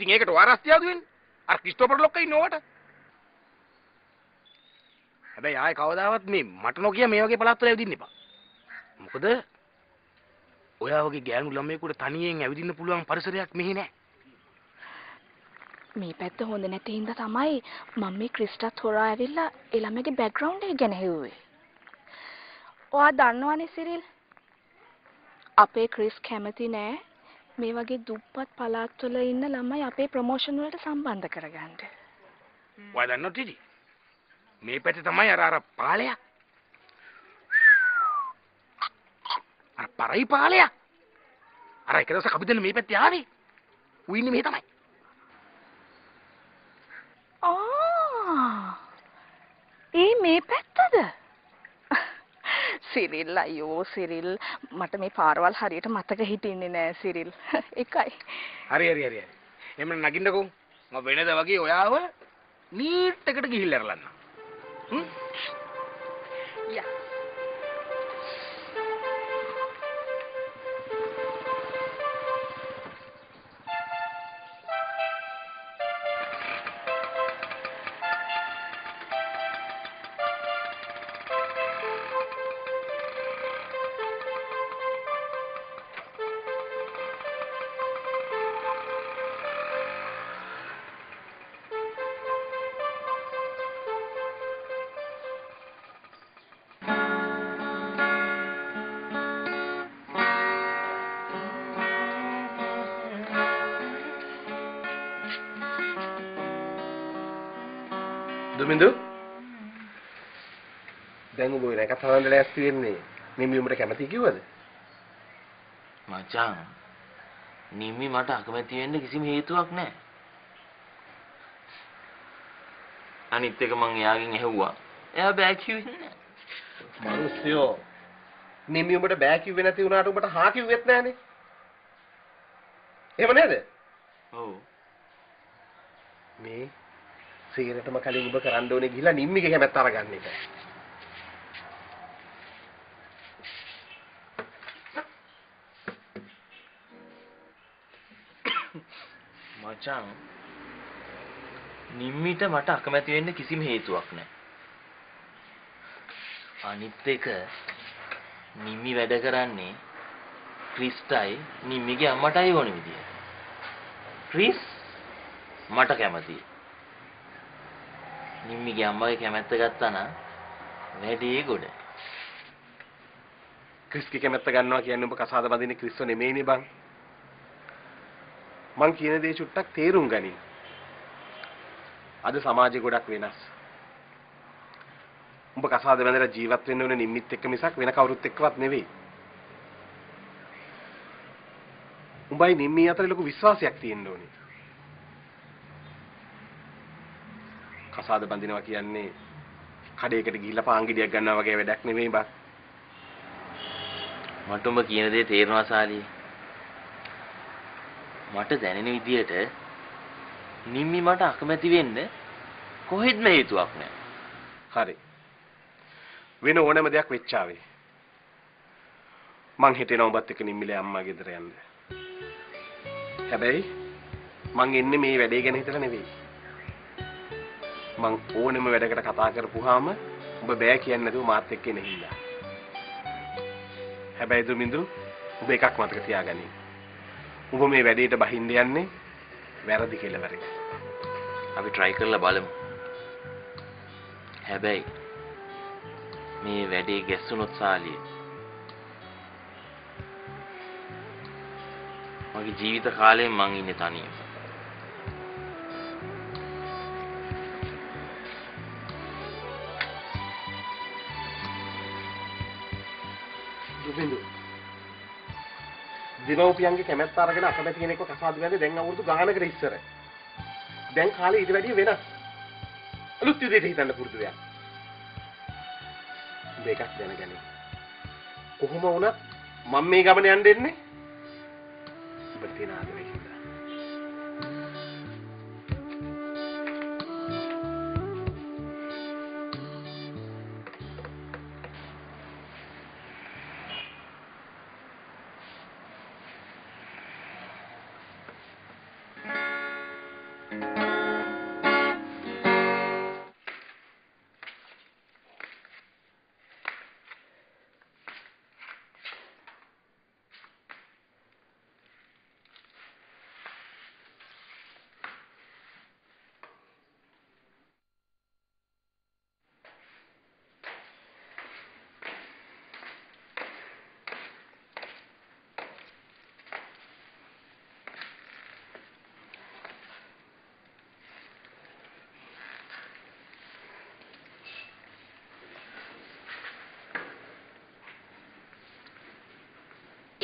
ඉතින් ඒකට වාරස්තියාදු වෙන්නේ. අර ක්‍රිස්ටෝෆර් ලොක්කා ඉන්නවට. හැබැයි ආයේ කවදාවත් මේ මට නොකිය මේ වගේ පළාත් වල ඇවිදින්න එපා. මොකද ඔයා වගේ ගෑනු ළමයෙකුට තනියෙන් ඇවිදින්න පුළුවන් පරිසරයක් මෙහි නැහැ. මේ පැත්ත හොඳ නැති හින්දා තමයි මම මේ ක්‍රිස්ටත් හොරා ඇවිල්ලා ඒ ළමයාගේ බෑග්ග්‍රවුන්ඩ් එක ගැන හෙව්වේ. ඔයා දන්නවනේ සිරිල් අපේ ක්‍රිස් කැමති නෑ මේ වගේ දුප්පත් පළාත්වල ඉන්න ළමයි අපේ ප්‍රොමෝෂන් වලට සම්බන්ධ කරගන්න. ඔයා දන්නවද ටිටි? මේ පැත්තේ තමයි අර අර පාලයා. අර පරයි පාලයා. අර එක දවසක් අපි දෙන්න මේ පැත්තේ ආවේ. ඌ ඉන්නේ මෙහෙ තමයි. ආ ඒ මේ පැත්තද? සිරිල් අයියෝ සිරිල් මට මේ පාරවල් හරියට මතක හිටින්නේ නෑ සිරිල්. එකයි. හරි හරි හරි. එහෙනම් නගින්නකෝ. මම වෙනද වගේ ඔයාව නීට් එකට ගිහිල්ලා අරලන්න. හ්ම්? යා. දුමින්දු දැන් ඔබ වෙන එකක් හදන්න ලෑස්ති වෙන්නේ නිමි උඹට කැමති කිව්වද මචං නිමි මට අකමැති වෙන්න කිසිම හේතුවක් නැහැ. අනිත් එක මං එයාගෙන් ඇහුවා. එයා බෑ කිව්වේ නැහැ. මිනිස්සුયો නිමි උඹට බෑ කිව්වේ නැති වුණාට උඹට හා කිව්වෙත් නැහනේ එහෙම නේද ඔව්. මේ සිගරටම කලින් ඔබ කරන්න ඕනේ ගිහිල්ලා නිම්මිගේ කැමැත්ත අරගන්න එක මචං නිම්මිට මට අකමැති වෙන්න කිසිම හේතුවක් නැහැ. අනිත් එක නිම්මි වැඩ කරන්නේ ක්‍රිස්ටයි නිම්මිගේ අම්මටයි ඕන විදියට. ක්‍රිස් මට කැමතියි. නිම්මිගේ අම්මගේ කැමැත්ත ගත්තා නම් වැඩේ ගොඩ. ක්‍රිස්ගේ කැමැත්ත ගන්නවා කියන්නේ ඔබ කසාද බඳින්නේ ක්‍රිස්ව නෙමෙයිනේ බං. මං කියන දේ චුට්ටක් තේරුම් ගනින් අද සමාජය ගොඩක් වෙනස්. උඹ කසාද බැඳලා ජීවත් වෙන්න ඕනේ නිම්මිත් එක්ක මිසක් වෙන කවුරුත් එක්කවත් නෙවෙයි. උඹයි නිම්මී අතර ලොකු විශ්වාසයක් තියෙන්න ඕනේ. කසාද බඳිනවා කියන්නේ කඩේකට ගිහිල්ලා පාංගිඩියක් ගන්නවා වගේ වැඩක් නෙවෙයි බං මට උඹ කියන දේ තේරෙනවා සාලී. මට දැනෙන විදියට නිම්මි මට අකමැති වෙන්න කොහෙත්ම හේතුවක් නැහැ. හරි. වෙන ඕනෑම දෙයක් වෙච්චාවේ. මං හිතේනවා ඔබත් එක්ක නිම්මිලේ අම්මා ගෙදර යන්න. හැබැයි මං එන්නේ මේ වැඩේ ගැන හිතලා නෙවෙයි. මං ඕනෙම වැඩකට කතා කරපුවාම ඔබ බෑ කියන්නේ නැතුව මාත් එක්ක එන හින්දා. හැබැයි දුමින්දු ඔබ එකක් මතක තියාගනින්. ඔබ මේ වැඩේට බහින්න යන්නේ වැරදි කෙලවරක. අපි try කරලා බලමු. හැබැයි මේ වැඩේ ගැස්සුනොත් සාලිය මගේ ජීවිත කාලයෙන් මං ඉන්නේ තනියම. දුමින්දු දෙමව්පියන්ගේ කැමැත්ත අරගෙන අකමැති කෙනෙක්ව කසාද බැඳේ දැන් අවුරුදු ගානකට ඉස්සර. දැන් කාලේ ඊට වැඩිය වෙනස්. අලුත් විදිහට හිතන්න පුරුදු වෙනවා. දෙකක් දැනගනි. කොහොම වුණත් මම මේ ගමන යන්න දෙන්නේ ඔබට තියෙන ආදරේ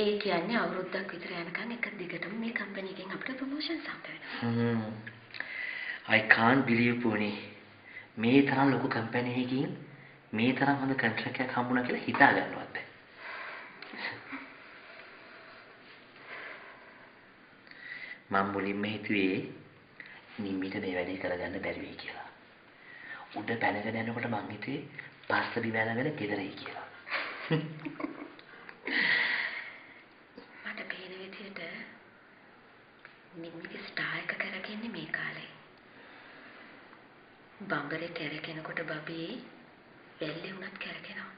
ඒ කියන්නේ අවුරුද්දක් විතර යනකම් එක දිගටම මේ කම්පැනි එකෙන් අපිට ප්‍රොමෝෂන්ස් හම්බ වෙනවා. Hmm. I can't believe පුණි. මේ තරම් ලොකු කම්පැනි එකකින් මේ තරම් හොඳ කොන්ට්‍රැක්ට් එකක් හම්බුණා කියලා හිතා ගන්නවත් බැහැ. මම මුලින්ම හිතුවේ නිම්මිට මේ වැඩේ කරගන්න බැරි වෙයි කියලා. උඩ පැනගෙන යනකොට මං හිතුවේ පස්ස බිම යනගෙන ගෙදරයි කියලා. මට පේන විදිහට නිම්මිගේ ස්ටාර් එක කරගන්නේ මේ කාලේ. බම්බරේ කරකිනකොට බබී වැල්ලේ උනත් කරකිනවා.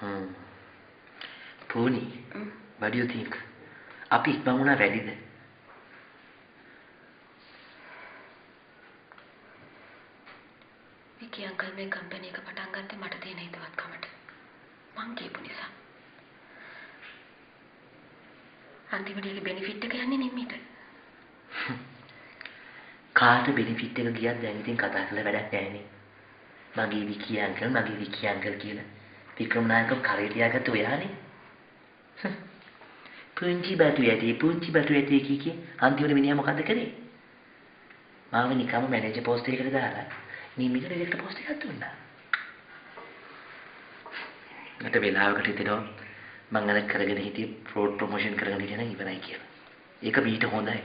Hmm. පූනි, what do you think? අපි ඉක්මන් වුණා වැඩිද? විකි අංකල් මේ කම්පැනි එක පටන් ගත්තේ මට තියෙන හිතවත්කමට. මං කියපු නිසා. අන්තිමට ඒකේ බෙනිෆිට් එක යන්නේ නිම්මිට. කාට බෙනිෆිට් එක ගියත් දැන් ඉතින් කතා කරලා වැඩක් නැහැනේ. මගේ විකී අංකල් මගේ විකී අංකල් කියලා වික්‍රම නායකව කරේ තියාගත්ත ඔයානේ. පුංචි බටු ඇටි පුංචි බටු ඇටි කී කී අන්තිමට මිනිහා මොකද්ද කරේ? මාව නිකම්ම මැනේජර් පෝස්ට් එකකට දාලා නිමිට ඩිරෙක්ටර් පෝස්ට් එකක් දුන්නා. මට වෙලාවකට හිතෙනවා මං අර කරගෙන හිටියේ ෆ්‍රෝඩ් ප්‍රොමෝෂන් කරගෙන හිටියනම් ඉවරයි කියලා. ඒක මීට හොඳයි.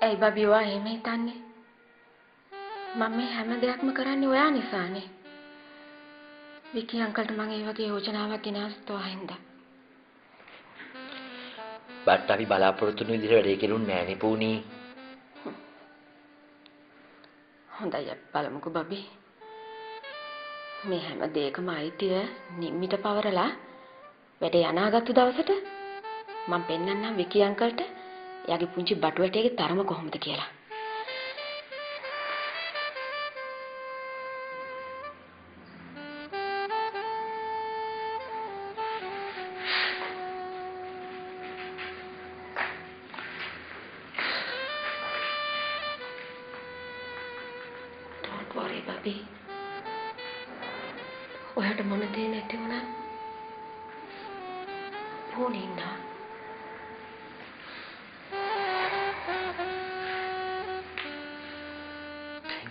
ඇයි බබි ඔයා එහෙම හිතන්නේ? මම මේ හැම දෙයක්ම කරන්නේ ඔයා නිසානේ. විකි අංකල්ට මම ඒ වගේ යෝජනාවක් ගෙනාස්තෝ හින්දා. බට් අපි බලාපොරොත්තු වෙන විදිහට වැඩේ කෙරුන්නේ නෑනේ පූනි. හොඳයි බලමුකෝ බබි. මේ හැම දෙයකම අයිතිය නිම්මිට පවරලා වැඩේ අනාගත්තු දවසට මම පෙන්වන්නම් විකි අංකල්ට එයාගේ පුංචි බටුවැටේගේ තරම කොහොමද කියලා. Don't worry, බබි. ඔයාට මොන දේ නැති වුණත් පෝනේ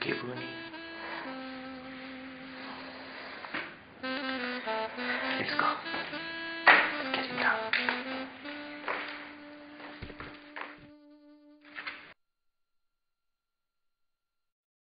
Gibuni.